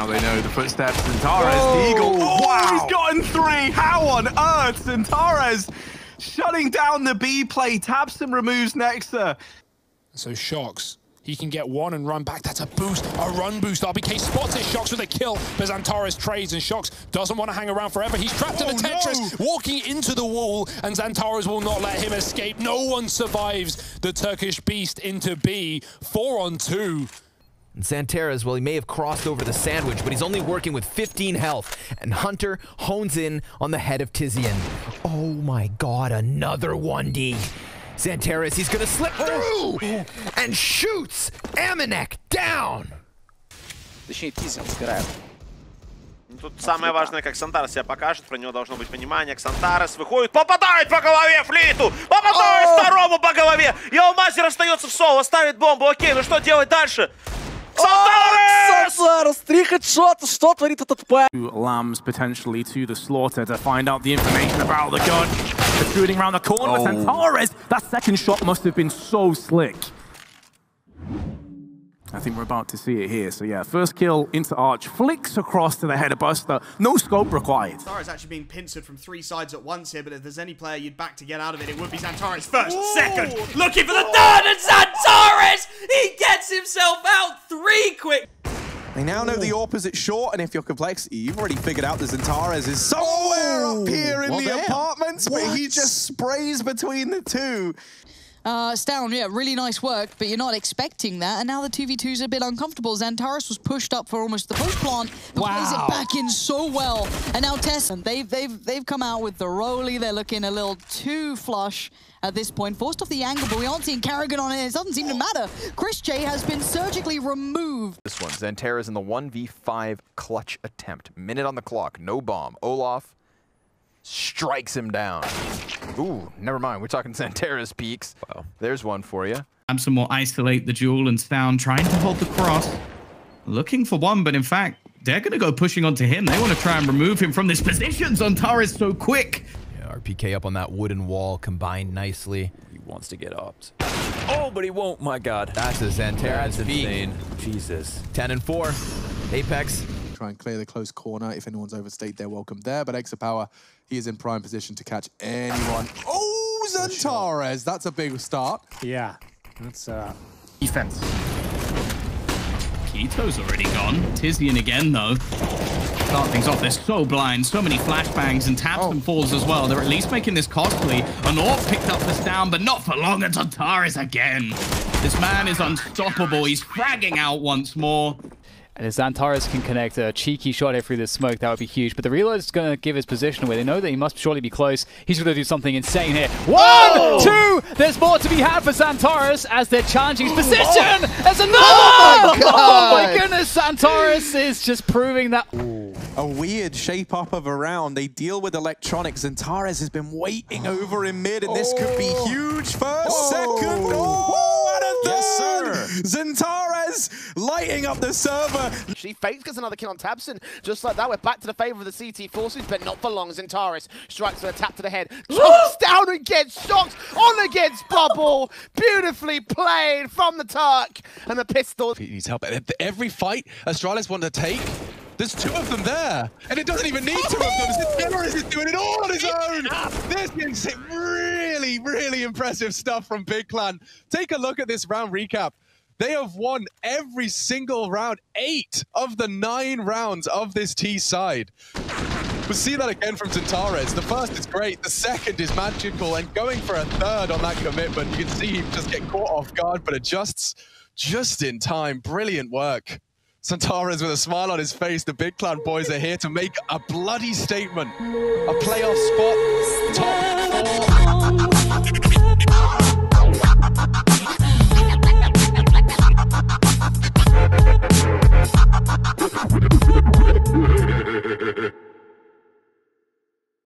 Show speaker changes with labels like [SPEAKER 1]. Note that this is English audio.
[SPEAKER 1] now they know the footsteps. Xantares, the Eagle. Oh, wow. he's gotten three. How on earth? Xantares shutting down the B play. tabseN removes Nexa.
[SPEAKER 2] So shox he can get one and run back. That's a boost, a run boost. RpK spots it, shox with a kill, but Xantares trades and shox doesn't want to hang around forever. He's trapped oh, in the oh, Tetris, no. walking into the wall, and Xantares will not let him escape. No one survives the Turkish beast into B. Four on two.
[SPEAKER 3] And Xantares, well, he may have crossed over the sandwich, but he's only working with 15 health. And Hunter hones in on the head of Tizian. Oh my god, another 1D. Xantares, he's gonna slip through and shoots AmaNEk down.
[SPEAKER 4] Точнее, Тизин забирает.
[SPEAKER 5] Тут самое важное, как Сантарес себя покажет, про него должно быть понимание. Сантарес выходит, попадает по голове флиту! Попадает второму по голове! Йоумазер остается в соло, ставит бомбу, окей, ну что делать дальше?
[SPEAKER 4] Two three headshots, что творит этот?
[SPEAKER 1] Lambs potentially to the slaughter to find out the information about the gun. Protruding around the corner, oh. Xantares, that second shot must have been so slick. I think we're about to see it here. So yeah, first kill into Arch, flicks across to the header buster. No scope required.
[SPEAKER 6] Xantares actually being pincered from three sides at once here, but if there's any player you'd back to get out of it, it would be Xantares first, Whoa. second, looking for the third, and Xantares! He gets himself out three quick.
[SPEAKER 7] They now know the opposite short, and if you're complexity, you've already figured out that Xantares is somewhere up here in well, the there. apartments, what? but he just sprays between the two.
[SPEAKER 8] Uh, Stown, yeah, really nice work, but you're not expecting that, and now the 2v2 is a bit uncomfortable. Xantares was pushed up for almost the post plant, but wow. plays it back in so well. And now and they've, they've, they've come out with the Roly. They're looking a little too flush at this point. Forced off the angle, but we aren't seeing Carrigan on it. It doesn't seem to matter. Chris J has been surgically removed.
[SPEAKER 3] This one, Xantares in the 1v5 clutch attempt. Minute on the clock, no bomb. Olaf strikes him down. Ooh, never mind. We're talking Xantares peaks. Wow. There's one for you.
[SPEAKER 9] Amson will isolate the duel and found trying to hold the cross. Looking for one, but in fact, they're going to go pushing onto him. They want to try and remove him from this position. Xantares so quick.
[SPEAKER 3] Yeah, RPK up on that wooden wall, combined nicely.
[SPEAKER 4] He wants to get up. Oh, but he won't, my God.
[SPEAKER 3] That's a Xantares That's
[SPEAKER 4] insane. Jesus.
[SPEAKER 3] 10 and 4. Apex.
[SPEAKER 7] Try and clear the close corner. If anyone's overstayed, they're welcome there. But Exapower he is in prime position to catch anyone. Oh, Xantares! That's a big start.
[SPEAKER 9] Yeah, that's uh, defense. Kito's already gone. Tizian again, though. Start things off. They're so blind. So many flashbangs and taps oh. and falls as well. They're at least making this costly. An AWP picked up this down, but not for long. And Xantares again. This man is unstoppable. He's fragging out once more.
[SPEAKER 4] And if Xantares can connect a cheeky shot here through the smoke, that would be huge. But the reload is going to give his position away. They know that he must surely be close. He's going to do something insane here. One, oh! two. There's more to be had for Xantares as they're challenging his oh position. Oh. There's another. Oh my, oh my goodness. Xantares is just proving that.
[SPEAKER 7] Ooh. A weird shape up of a round. They deal with electronics. Xantares has been waiting over in mid, and this could be oh. huge. First, oh. second. Oh, and a third. Yes, sir. Xantares lighting up the server.
[SPEAKER 10] She fakes gets another kill on tabseN. Just like that, we're back to the favor of the CT forces, but not for long. Xantares strikes with a tap to the head. Chokes down against shox on against Bubble. Beautifully played from the Turk. And the pistol.
[SPEAKER 7] He needs help. Every fight Astralis wanted to take, there's two of them there, and it doesn't even need two of them. Xantares is doing it all on his own. This is really, really impressive stuff from Big Clan. Take a look at this round recap. They have won every single round, eight of the nine rounds of this T side. We'll see that again from Xantares. The first is great, the second is magical, and going for a third on that commitment, you can see him just get caught off guard, but adjusts just in time. Brilliant work. Xantares with a smile on his face. The Big Clan boys are here to make a bloody statement. A playoff spot, top four.